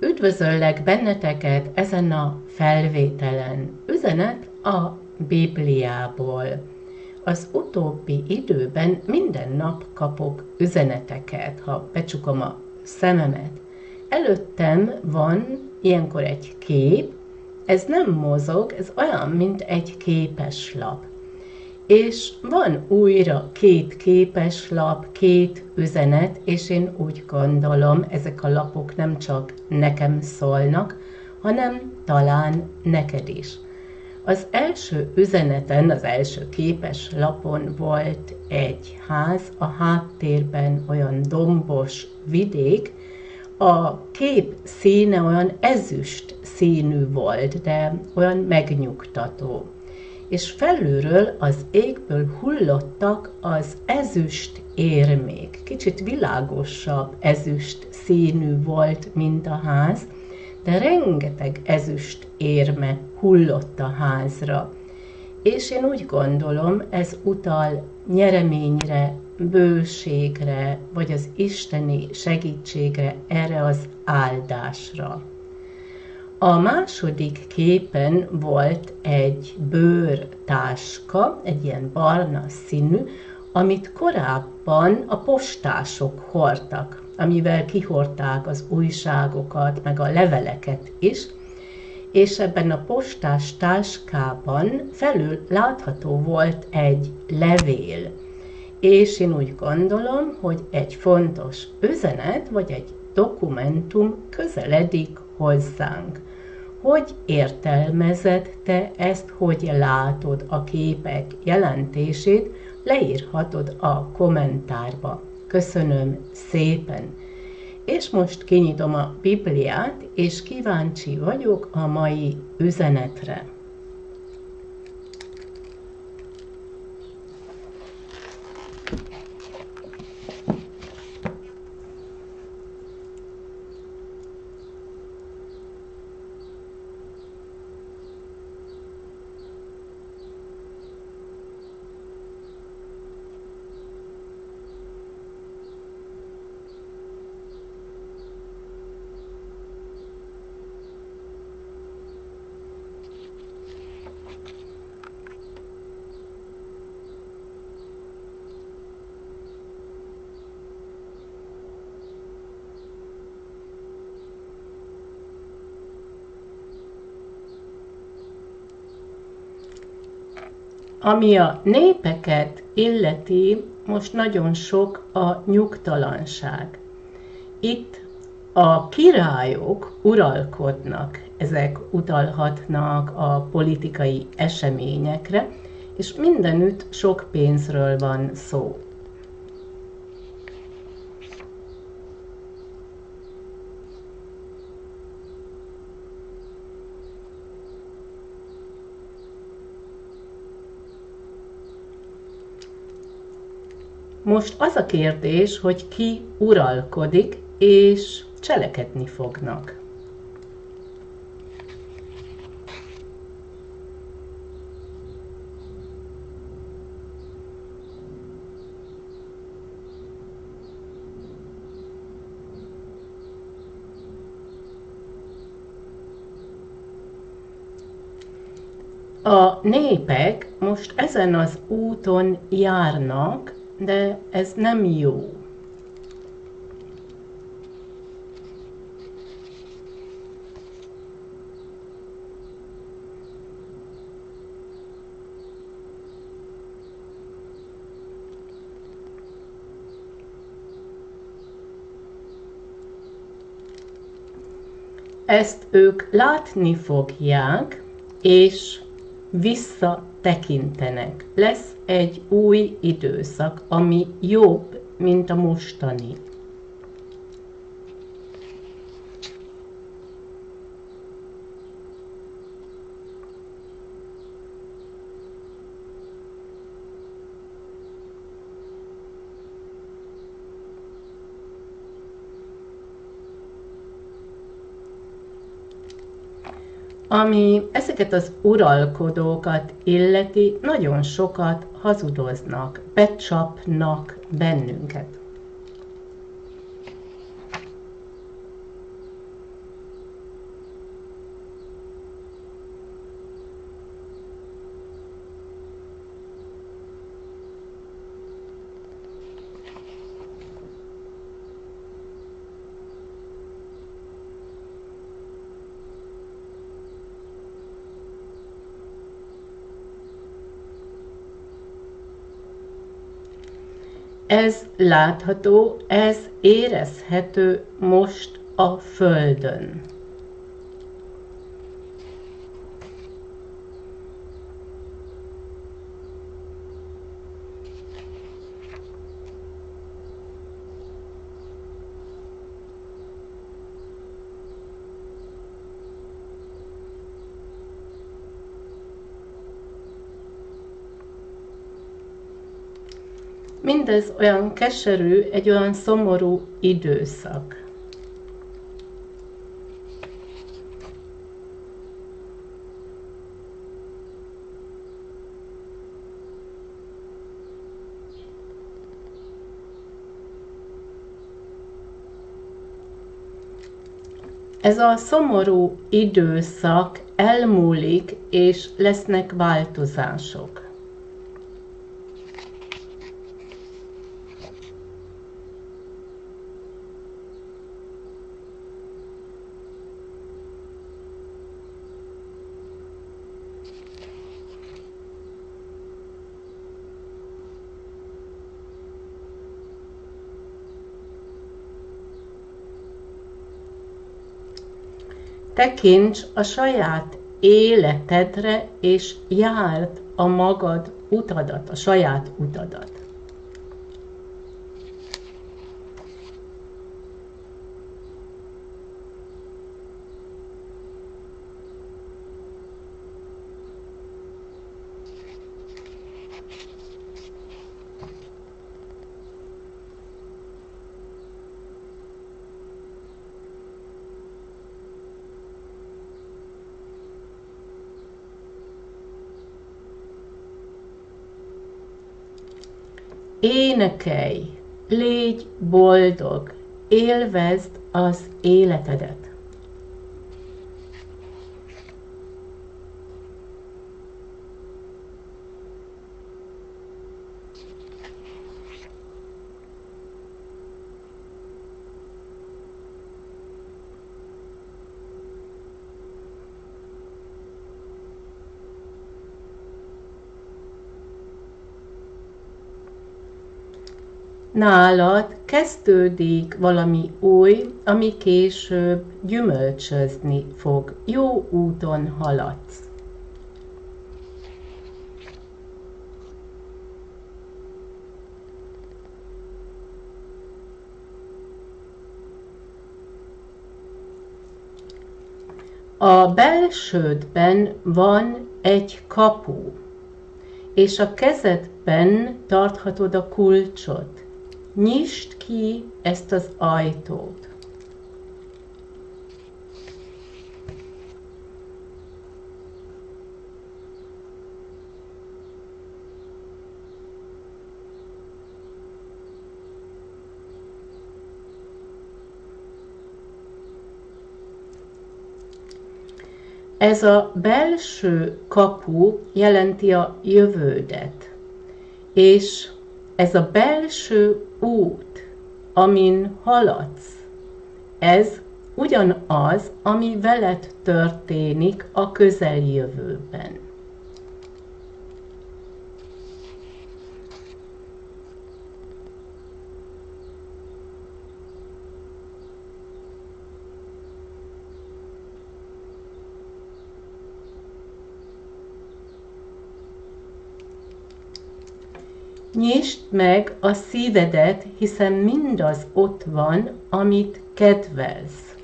Üdvözöllek benneteket ezen a felvételen. Üzenet a Bibliából. Az utóbbi időben minden nap kapok üzeneteket, ha becsukom a szememet. Előttem van ilyenkor egy kép, ez nem mozog, ez olyan, mint egy képeslap és van újra két képes lap, két üzenet, és én úgy gondolom, ezek a lapok nem csak nekem szólnak, hanem talán neked is. Az első üzeneten, az első képes lapon volt egy ház, a háttérben olyan dombos vidék, a kép színe olyan ezüst színű volt, de olyan megnyugtató és felülről az égből hullottak az ezüst érmék. Kicsit világosabb ezüst színű volt, mint a ház, de rengeteg ezüst érme hullott a házra. És én úgy gondolom, ez utal nyereményre, bőségre, vagy az isteni segítségre, erre az áldásra. A második képen volt egy bőrtáska, egy ilyen barna színű, amit korábban a postások hordtak, amivel kihordták az újságokat, meg a leveleket is, és ebben a postás táskában felül látható volt egy levél. És én úgy gondolom, hogy egy fontos üzenet, vagy egy dokumentum közeledik hozzánk. Hogy értelmezed te ezt, hogy látod a képek jelentését, leírhatod a kommentárba. Köszönöm szépen! És most kinyitom a Bibliát, és kíváncsi vagyok a mai üzenetre. Ami a népeket illeti, most nagyon sok a nyugtalanság. Itt a királyok uralkodnak, ezek utalhatnak a politikai eseményekre, és mindenütt sok pénzről van szó. Most az a kérdés, hogy ki uralkodik, és cselekedni fognak. A népek most ezen az úton járnak, de ez nem jó. Ezt ők látni fogják, és visszatekintenek. Lesz egy új időszak, ami jobb, mint a mostani. Ami ezeket az uralkodókat illeti, nagyon sokat hazudoznak, becsapnak bennünket. Ez látható, ez érezhető most a Földön. Mindez olyan keserű, egy olyan szomorú időszak. Ez a szomorú időszak elmúlik, és lesznek változások. Tekints a saját életedre, és járd a magad utadat, a saját utadat. Énekelj, légy boldog, élvezd az életedet. Nálad kezdődik valami új, ami később gyümölcsözni fog. Jó úton haladsz. A belsődben van egy kapu, és a kezedben tarthatod a kulcsot. Nyisd ki ezt az ajtót. Ez a belső kapu jelenti a jövődet, és ez a belső út, amin haladsz, ez ugyanaz, ami veled történik a közeljövőben. Nyisd meg a szívedet, hiszen mindaz ott van, amit kedvelsz.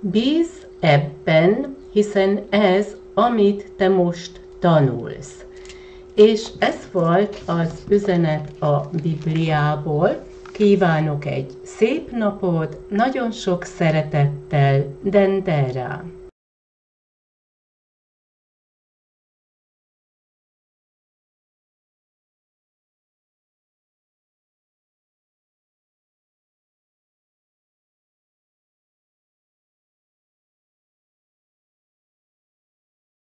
Bíz ebben, hiszen ez, amit te most tanulsz. És ez volt az üzenet a Bibliából, Kívánok egy szép napot, nagyon sok szeretettel, Dendera!